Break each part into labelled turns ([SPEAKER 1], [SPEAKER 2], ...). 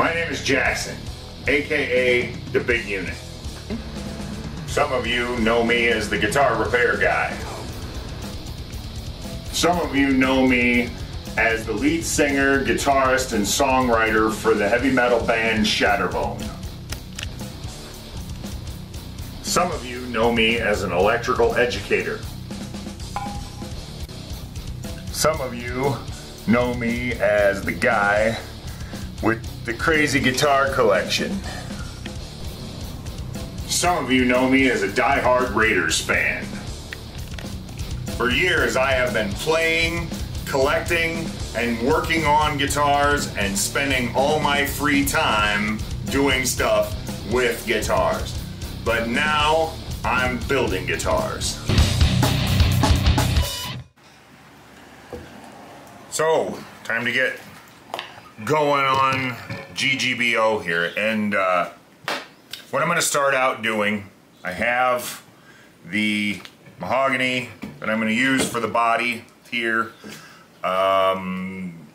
[SPEAKER 1] My name is Jackson, aka the Big Unit. Some of you know me as the guitar repair guy. Some of you know me as the lead singer, guitarist, and songwriter for the heavy metal band Shatterbone. Some of you know me as an electrical educator. Some of you know me as the guy with the crazy guitar collection. Some of you know me as a die-hard Raiders fan. For years, I have been playing, collecting, and working on guitars and spending all my free time doing stuff with guitars. But now, I'm building guitars. So, time to get going on GGBO here. And uh, what I'm going to start out doing, I have the mahogany that I'm going to use for the body here. Um,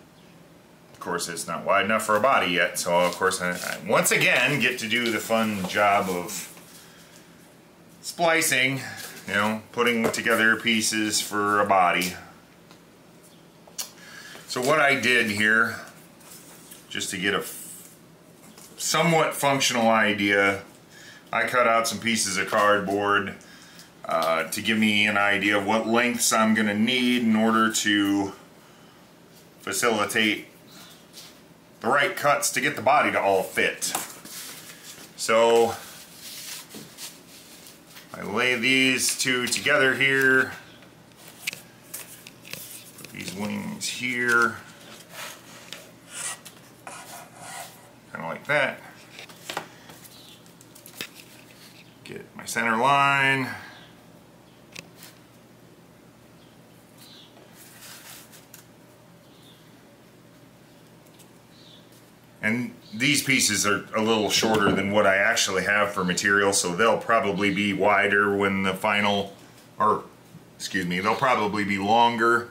[SPEAKER 1] of course, it's not wide enough for a body yet, so of course, I, I once again get to do the fun job of splicing, you know, putting together pieces for a body. So what I did here, just to get a somewhat functional idea, I cut out some pieces of cardboard uh, to give me an idea of what lengths I'm going to need in order to facilitate the right cuts to get the body to all fit. So I lay these two together here put these wings here. Kind of like that. Get my center line. And these pieces are a little shorter than what I actually have for material, so they'll probably be wider when the final, or excuse me, they'll probably be longer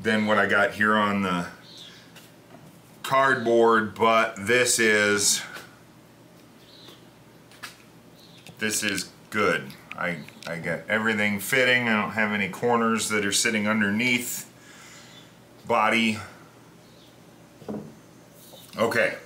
[SPEAKER 1] than what I got here on the cardboard, but this is this is good. I, I got everything fitting. I don't have any corners that are sitting underneath body. Okay.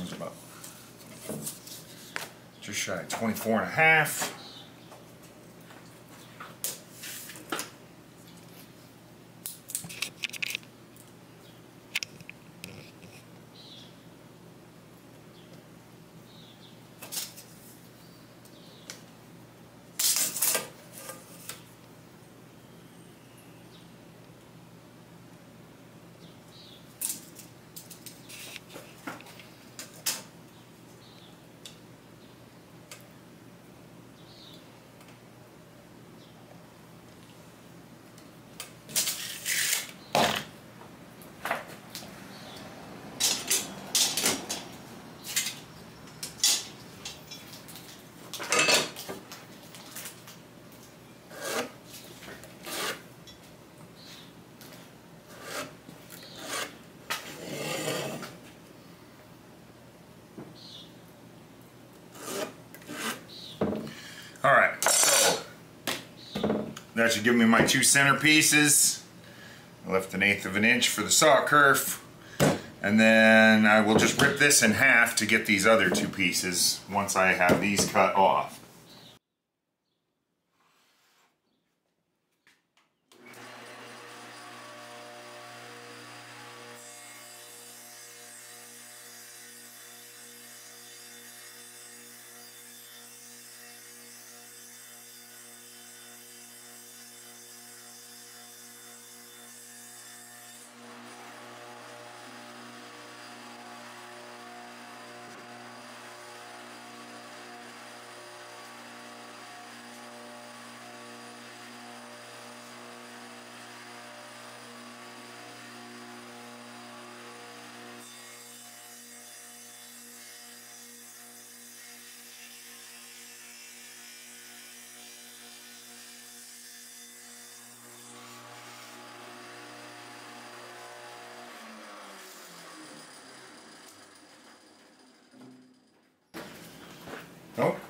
[SPEAKER 1] was about just shy of 24 and a half. All right, so that should give me my two center pieces. I left an eighth of an inch for the saw kerf. And then I will just rip this in half to get these other two pieces once I have these cut off.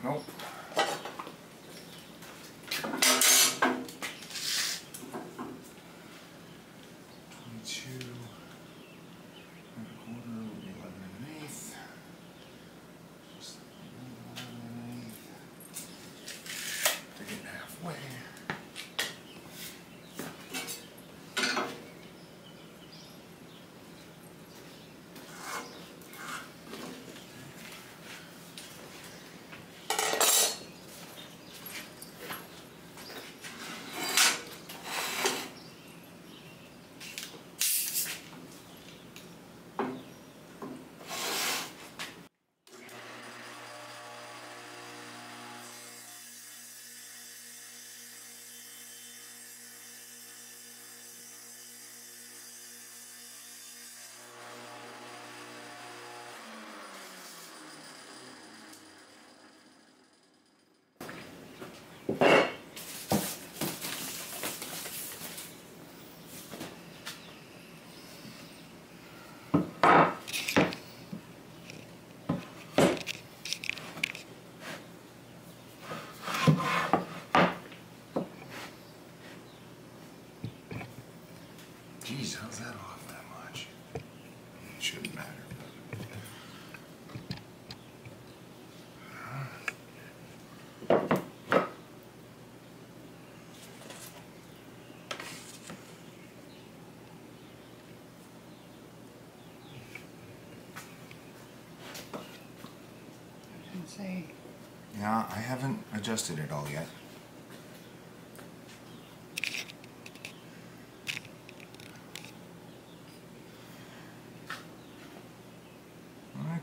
[SPEAKER 1] Nope, nope. Twenty-two and a quarter would be eleven and an eighth. Just eleven and an eighth. Take it halfway. Geez, how's that off that much? It shouldn't matter. Yeah, I haven't adjusted it all yet.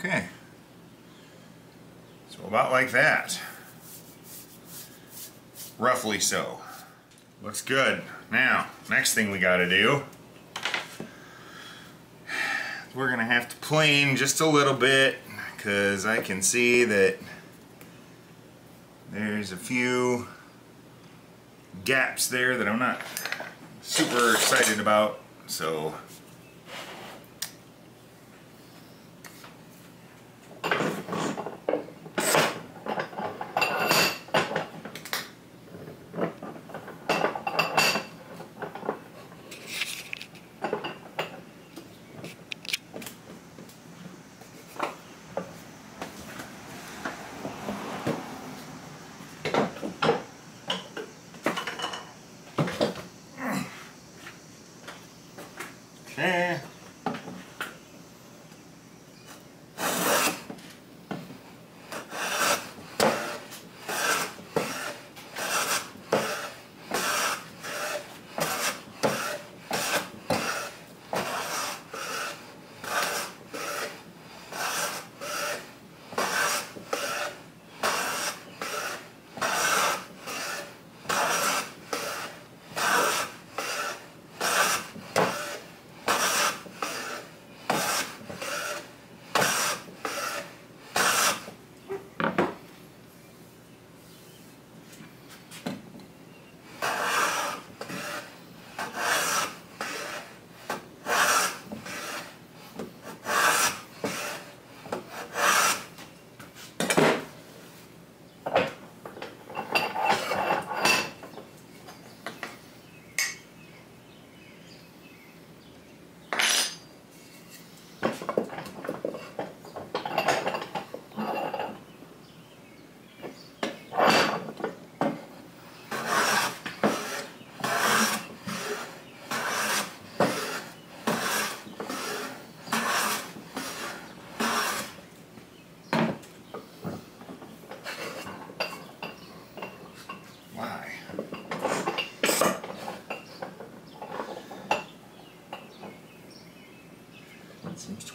[SPEAKER 1] Okay. So about like that. Roughly so. Looks good. Now, next thing we gotta do, we're gonna have to plane just a little bit because I can see that there's a few gaps there that I'm not super excited about. So Okay.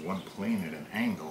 [SPEAKER 1] To plane at an angle.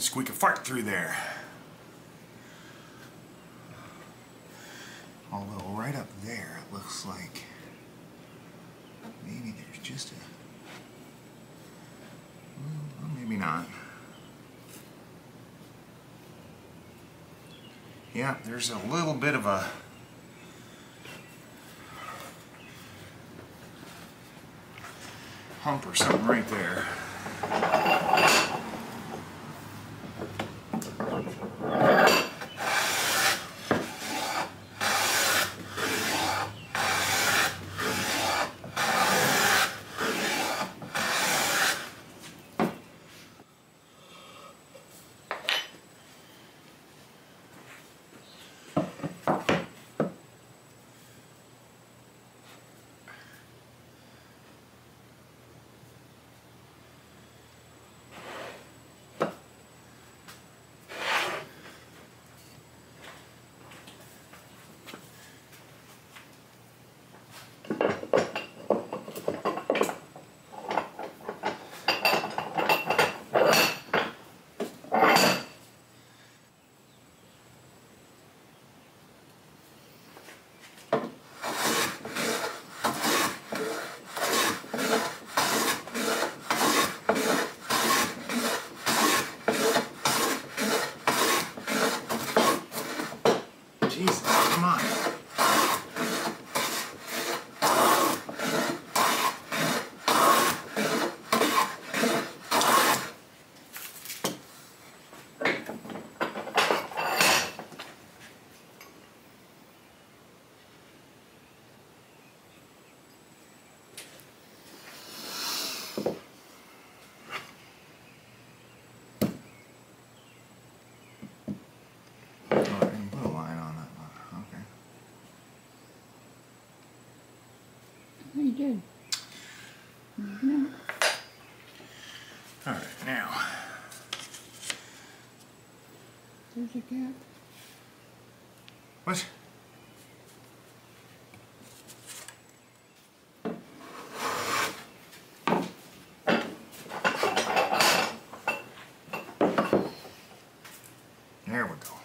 [SPEAKER 1] Squeak a fart through there. Although right up there it looks like maybe there's just a well, maybe not. Yeah, there's a little bit of a hump or something right there.
[SPEAKER 2] No.
[SPEAKER 1] All right, now.
[SPEAKER 2] There's a gap.
[SPEAKER 1] What? There we go.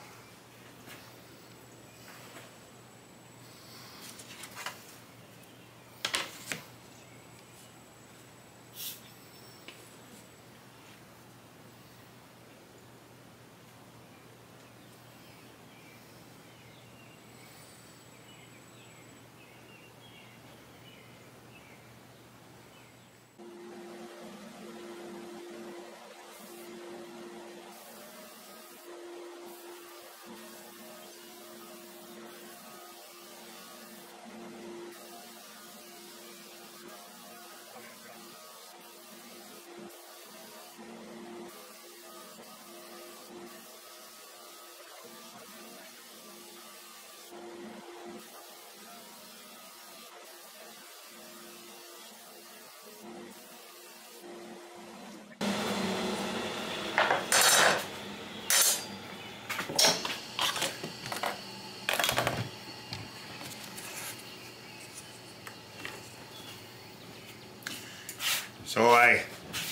[SPEAKER 1] So I,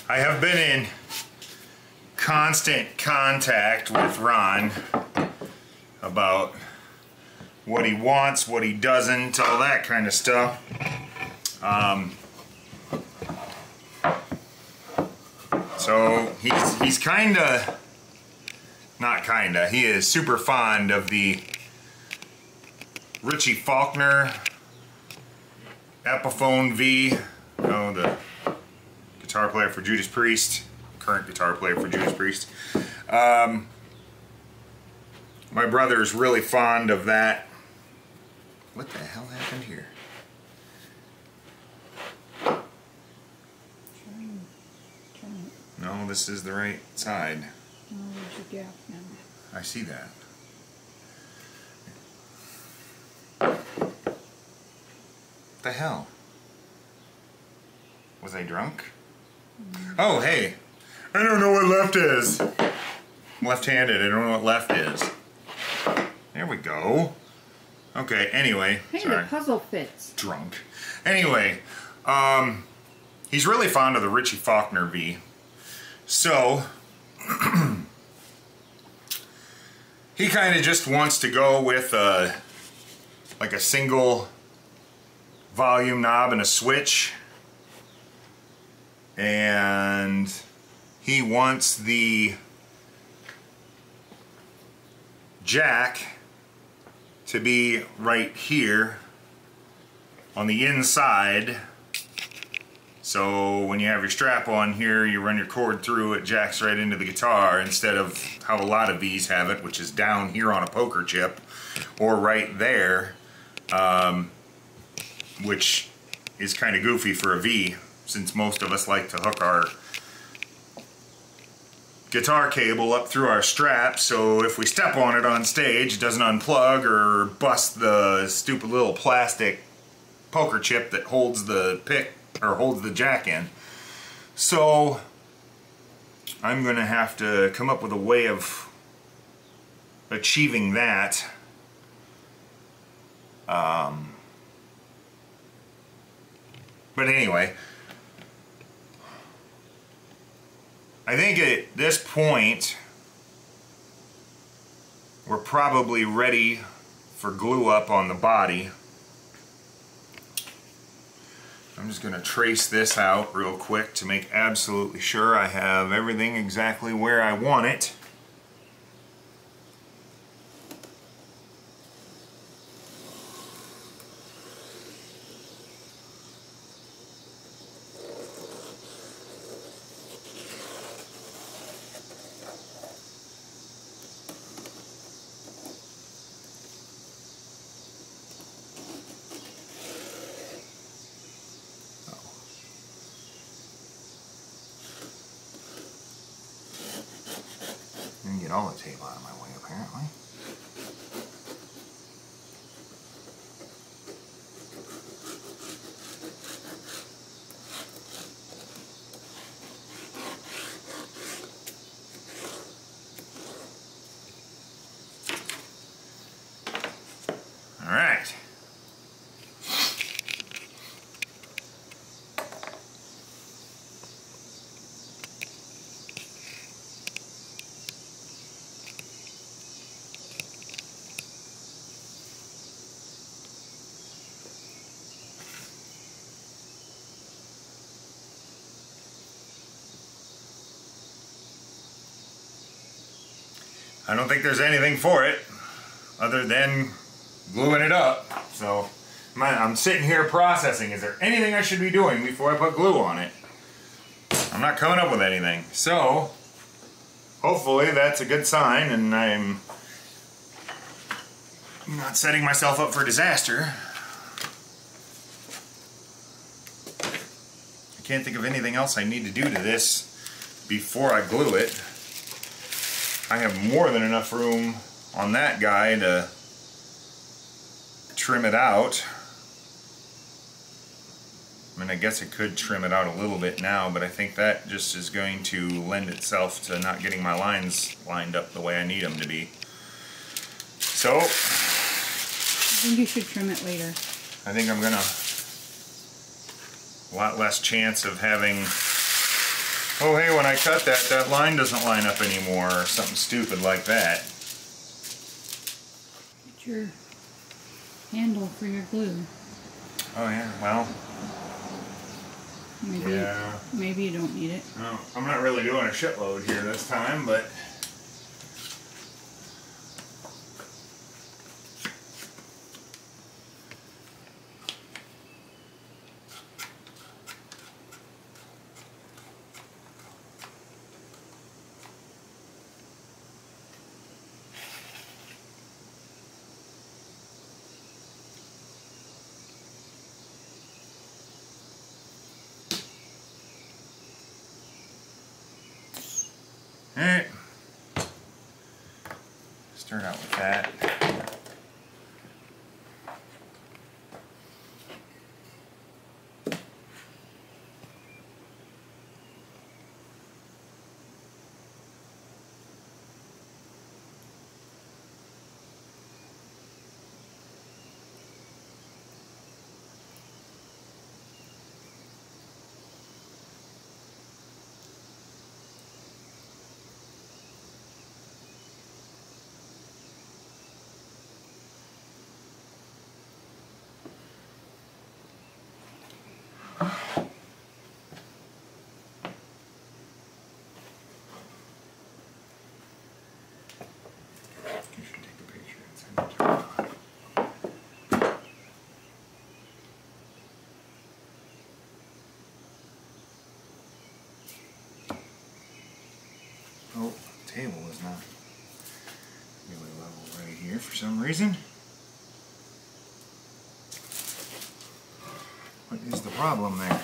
[SPEAKER 1] I have been in constant contact with Ron about what he wants, what he doesn't, all that kind of stuff. Um, so he's he's kind of not kinda. He is super fond of the Richie Faulkner Epiphone V. Oh, the guitar player for Judas Priest, current guitar player for Judas Priest. Um, my brother is really fond of that. What the hell happened here? No, this is the right side. I see that. The hell? Was I drunk? Oh, hey. I don't know what left is. I'm left-handed. I don't know what left is. There we go. Okay, anyway.
[SPEAKER 2] Hey,
[SPEAKER 1] sorry.
[SPEAKER 2] the puzzle fits.
[SPEAKER 1] Drunk. Anyway, um, he's really fond of the Richie Faulkner V. So, he kind of just wants to go with a, like a single volume knob and a switch. And he wants the jack to be right here on the inside. So when you have your strap on here you run your cord through it jacks right into the guitar instead of how a lot of these have it which is down here on a poker chip or right there um, which is kind of goofy for a V since most of us like to hook our guitar cable up through our strap so if we step on it on stage it doesn't unplug or bust the stupid little plastic poker chip that holds the pick or holds the jack in. So I'm going to have to come up with a way of achieving that. Um, but anyway, I think at this point, we're probably ready for glue up on the body. I'm just going to trace this out real quick to make absolutely sure I have everything exactly where I want it. Didn't get all the tape out of my way apparently. All right. I don't think there's anything for it other than gluing it up. So I'm sitting here processing. Is there anything I should be doing before I put glue on it? I'm not coming up with anything. So hopefully that's a good sign and I'm not setting myself up for disaster. I can't think of anything else I need to do to this before I glue it. I have more than enough room on that guy to trim it out. I mean, I guess I could trim it out a little bit now, but I think that just is going to lend itself to not getting my lines lined up the way I need them to be. So,
[SPEAKER 2] I think you should trim it later.
[SPEAKER 1] I think I'm gonna a lot less chance of having oh hey when I cut that that line doesn't line up anymore or something stupid like that.
[SPEAKER 2] Get your handle for your glue.
[SPEAKER 1] Oh yeah, well,
[SPEAKER 2] Maybe
[SPEAKER 1] yeah.
[SPEAKER 2] maybe you don't need it.
[SPEAKER 1] No, I'm not really doing a shitload here this time, but table is not really level right here for some reason. What is the problem there?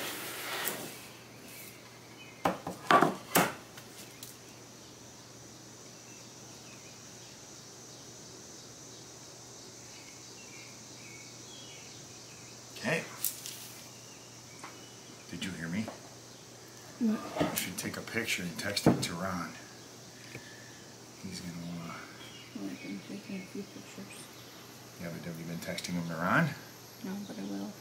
[SPEAKER 1] Okay. Did you hear me?
[SPEAKER 2] What?
[SPEAKER 1] I should take a picture and text it to Ron. He's gonna wanna.
[SPEAKER 2] Well, I've been taking a few pictures.
[SPEAKER 1] Yeah, but have you been texting him to Ron?
[SPEAKER 2] No, but I will.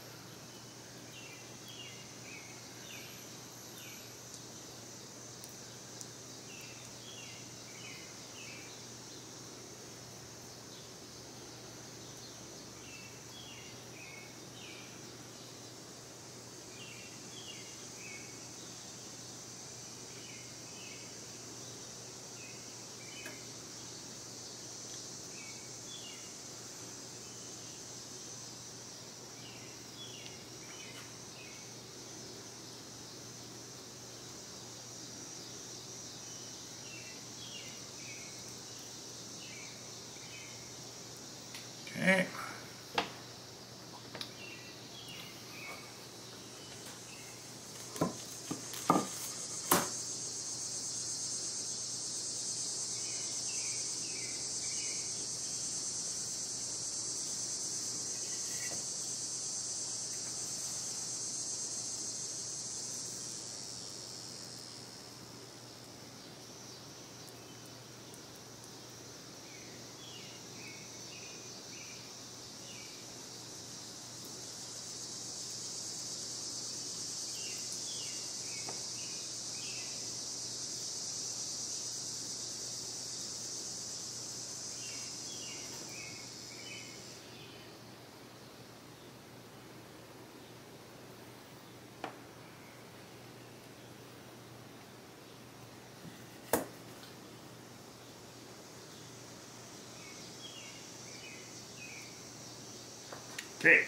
[SPEAKER 1] Okay.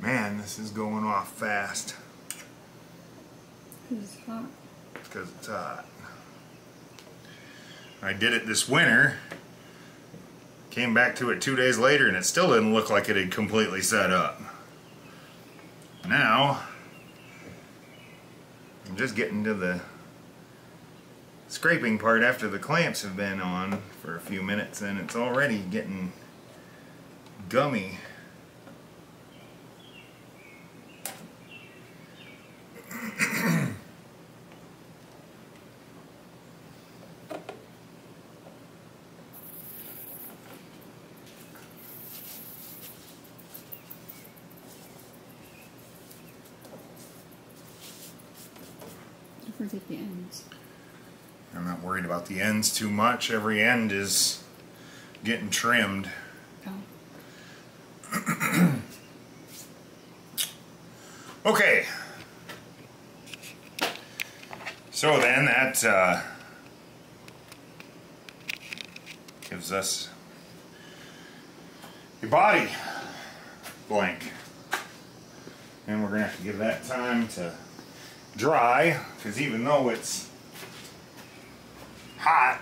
[SPEAKER 1] Man, this is going off fast
[SPEAKER 2] Because it's hot.
[SPEAKER 1] because it's hot. I did it this winter. Came back to it two days later and it still didn't look like it had completely set up. Now, I'm just getting to the scraping part after the clamps have been on for a few minutes and it's already getting gummy.
[SPEAKER 2] Don't forget the ends.
[SPEAKER 1] I'm not worried about the ends too much. Every end is getting trimmed.
[SPEAKER 2] Oh.
[SPEAKER 1] Okay. So then that uh, gives us your body blank. And we're going to have to give that time to dry because even though it's hot,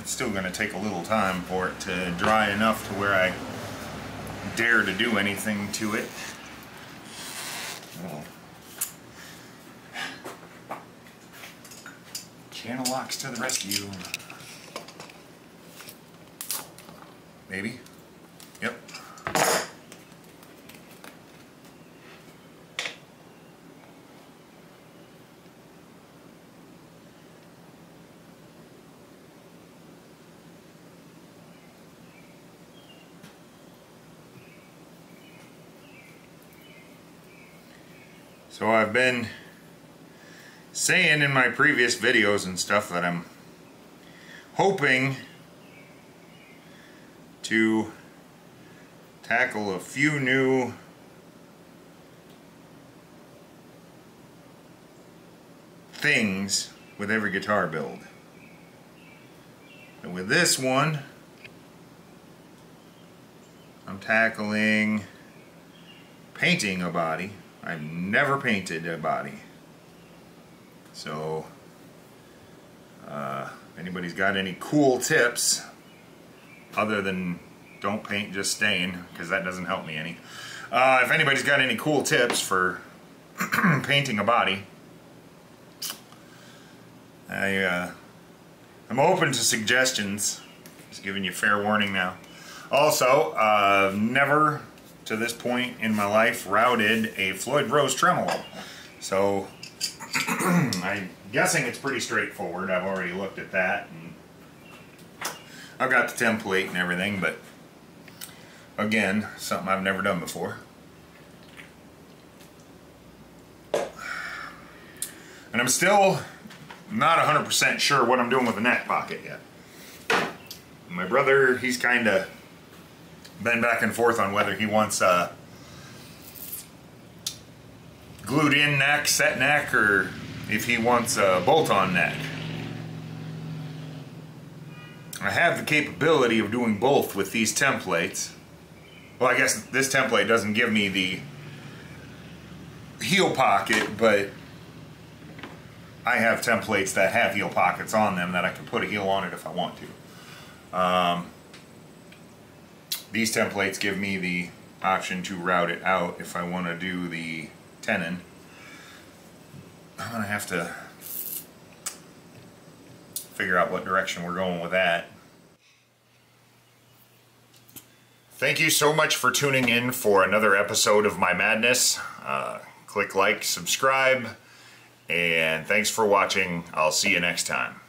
[SPEAKER 1] it's still going to take a little time for it to dry enough to where I dare to do anything to it. Oh. Channel locks to the rescue. Maybe. Yep. So I've been saying in my previous videos and stuff that I'm hoping to tackle a few new things with every guitar build. And with this one, I'm tackling painting a body. I've never painted a body. So, uh, anybody's got any cool tips, other than don't paint, just stain, because that doesn't help me any. Uh, if anybody's got any cool tips for painting a body, I, uh, I'm open to suggestions. Just giving you fair warning now. Also, uh, never to this point in my life routed a Floyd Rose tremolo. So I'm guessing it's pretty straightforward. I've already looked at that. And I've got the template and everything, but again, something I've never done before. And I'm still not 100% sure what I'm doing with the neck pocket yet. My brother, he's kind of been back and forth on whether he wants a glued in neck, set neck, or if he wants a bolt-on neck. I have the capability of doing both with these templates. Well, I guess this template doesn't give me the heel pocket, but I have templates that have heel pockets on them that I can put a heel on it if I want to. Um, these templates give me the option to route it out if I want to do the tenon. I'm going to have to figure out what direction we're going with that. Thank you so much for tuning in for another episode of My Madness. Uh, click like, subscribe, and thanks for watching. I'll see you next time.